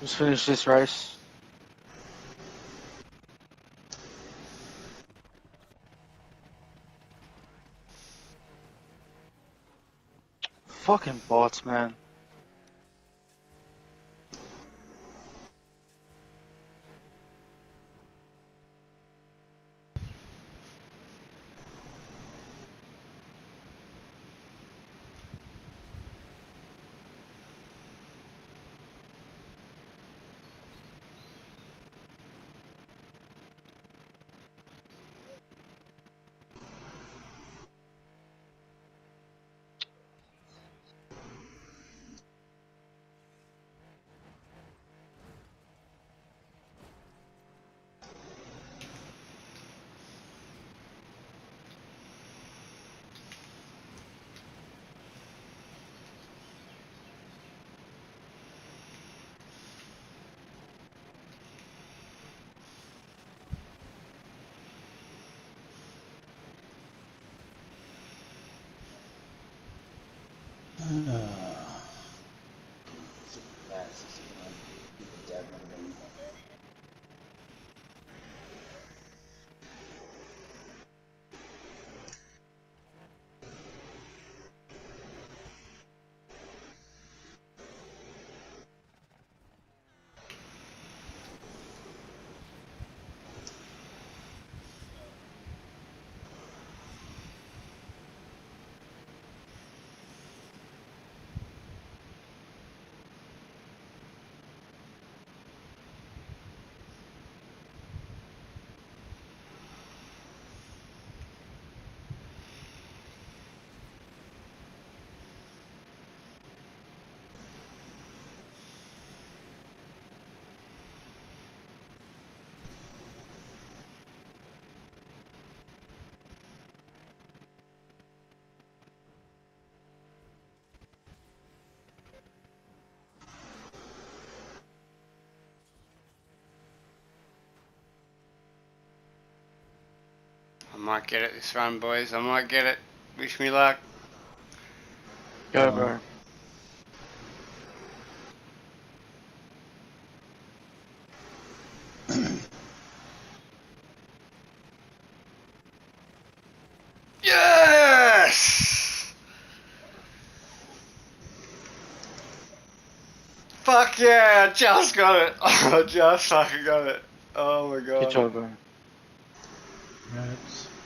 Just finish this race. Fucking bots, man. I might get it this run, boys. I might get it. Wish me luck. Go, bro. Yes! Fuck yeah, I just got it. I just fucking got it. Oh my god. Good job, bro. Perhaps.